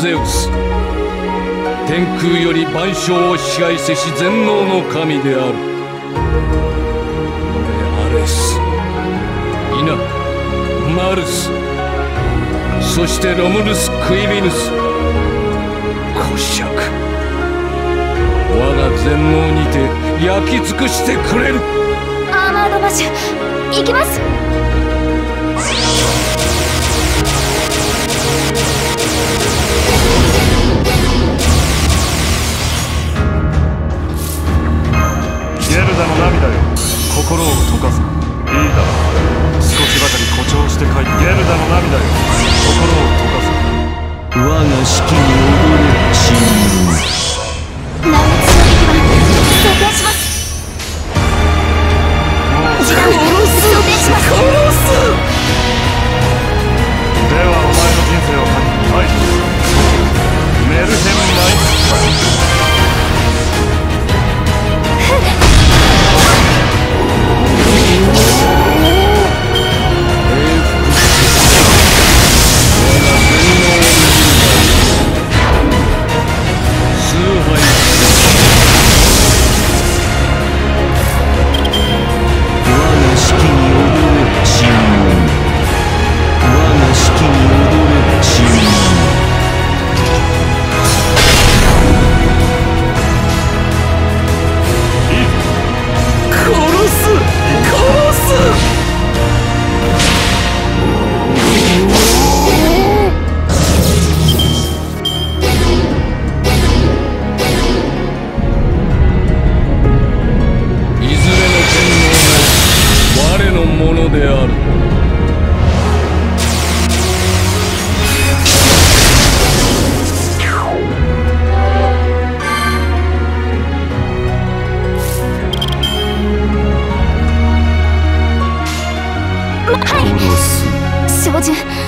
ゼウス。天空より万象を支配せし全能の神である。アレス。イナ。マルス。そしてロムルス・クイビヌス。骨爵我が全能にて焼き尽くしてくれる。アーマード馬車行きます。我が式に踊れ姐姐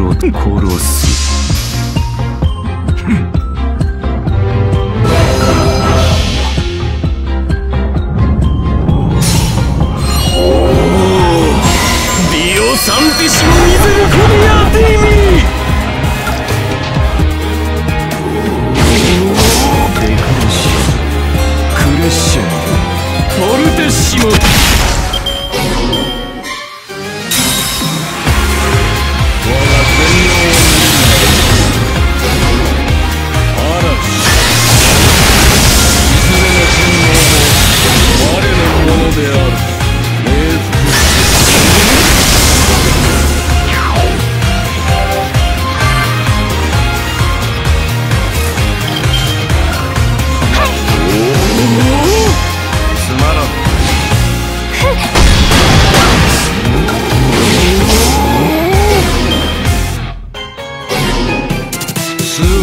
ルをコーす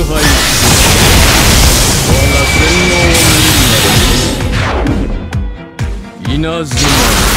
敗我が洗脳を見るなら稲妻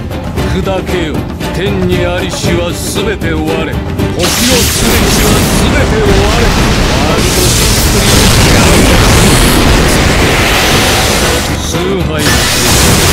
砕けよ天にありしは全て終われ。時のすべきは全て終われ。ワールドシステム崇拝する。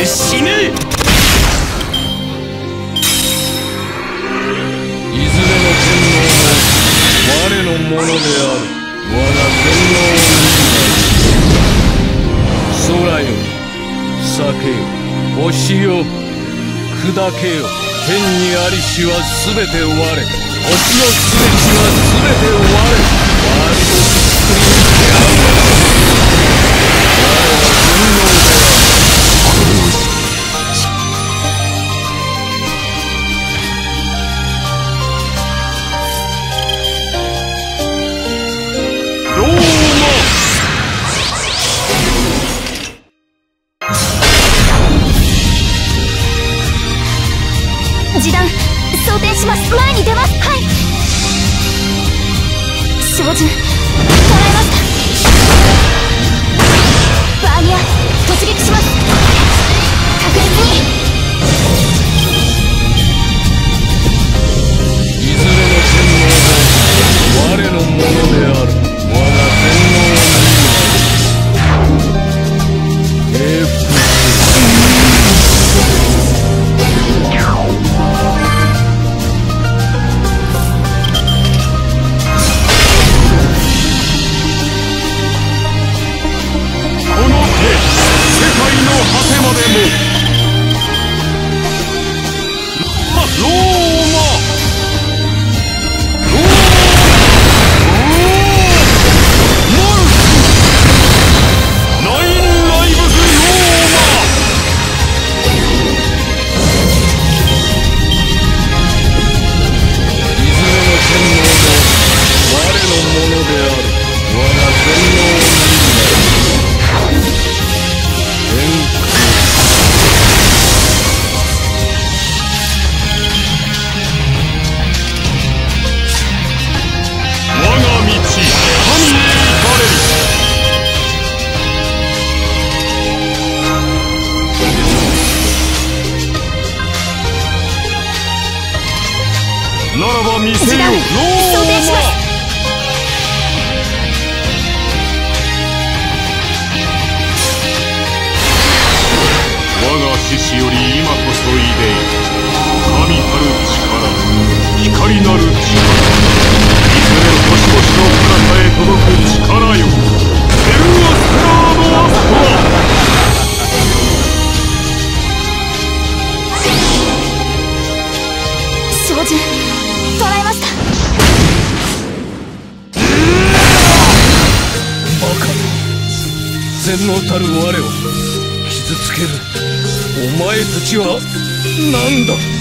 て死ねいずれの天皇も我のものである。我が天皇空よ酒よ。星よ砕けよ。天にありしは全て終われ。時のすべしは全て終われ。ワールドシスならば見せよ示弾ロ装填しーマ我が獅子より今こそいで神たる力光なる力いずれ星々の彼方へ届く力よたる我を傷つけるお前たちは何だ？